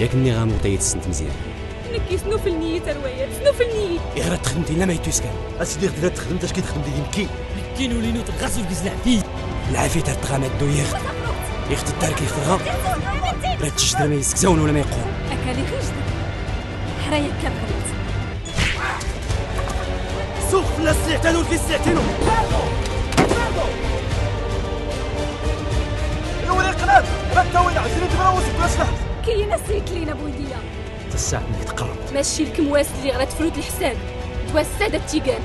ياك اني غامو تايت السنت مزيان. نكي سنو في النية روايات سنو في النية غير تخدمتي لا ما يتوسكان أسيدي غير تخدم أش كيتخدم دي يمكن؟ كين ولينو تغاسو في زلعتي العافية ترتغى دو يخت يخت الترك يخت الغام راه تشجر ما يسكزون ولا ما يقول. أكالي غير جدك حرايا كبرت سوق في السلعتين وفي السلعتين يا ولي القناد ما انت وين عزيزي تبراوس كي نسيت لينا بويديا الساعة ملي تقرب. ماشي لك مواسد اللي تفرد الحساب. توا السادة التيقان